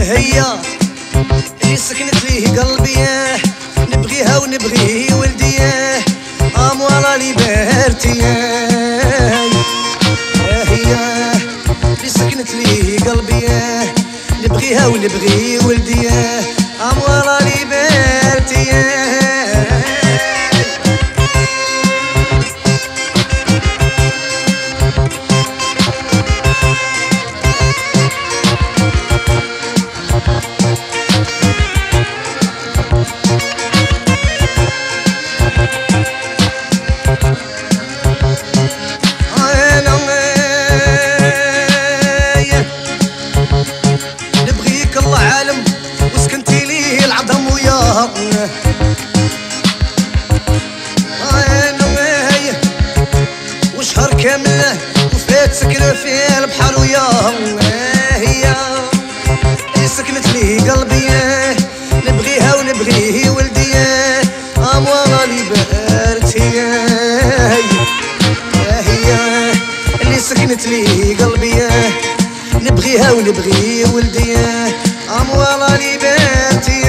هي اللي سكنت ليه قلبي نبغيها ونبغي ولدي اموالا ليبرتي هي اللي سكنت ليه قلبي نبغيها ونبغي ولدي اموالا لي قلبي نبغيها ونبغي ولدي. à moi la liberté. هي اللي سكنت لي قلبي. نبغيها ونبغي ولدي. à moi la liberté.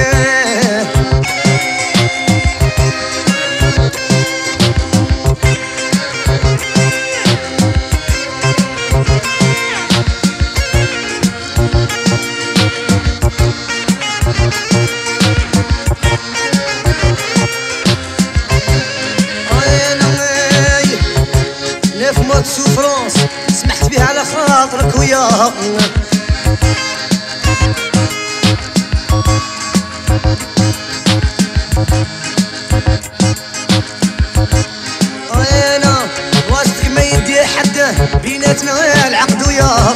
وياها أنا واسطك ما يدي حد بيناتنا العقد وياها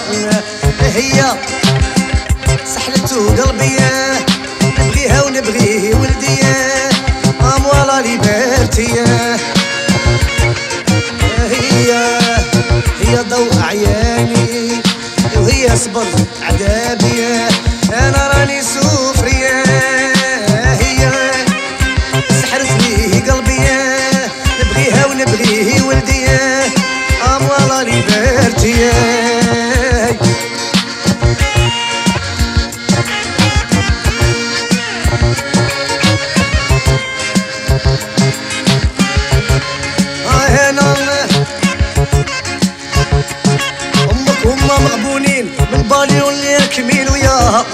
هي سحلته قلبي نبغيها ونبغي ولدي. مغبونين من بالي واللي راكبين وياها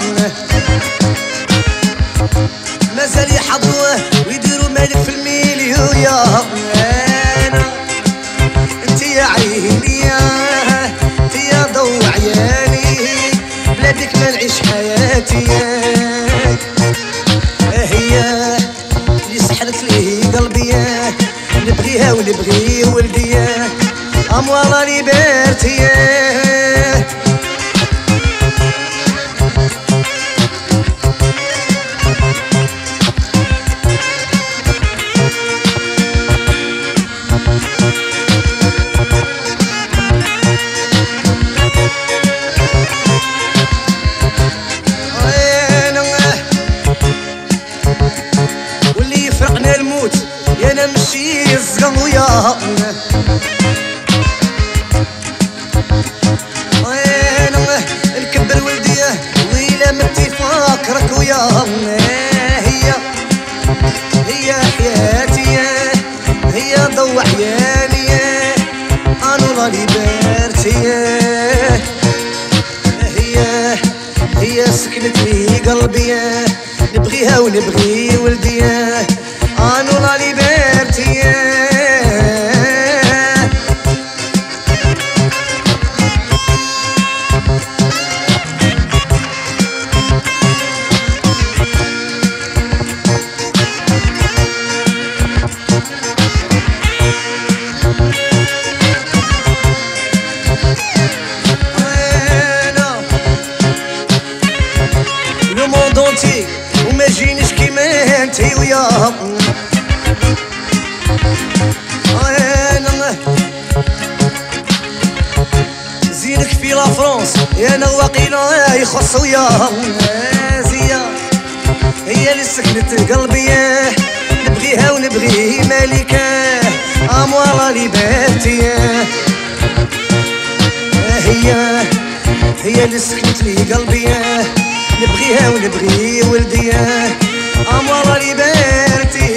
مازال يحضروه ويديروا مالك في الميليو ياها أنا انت يا عيني انت يا ضو عياني بلادك ما نعيش حياتي هي اللي سحرت لي قلبي نبغيها ونبغي ولدي اموالا ليبرتي أنا نبغيها ونبغي ولدي أنا لا فرونس يا نواقينا يخص وياها زيا هي اللي سكنت قلبي نبغيها ونبغي مالكه اموالا ليبرتي هي هي اللي سكنت لي قلبي نبغيها ونبغي ولدي اموالا ليبرتي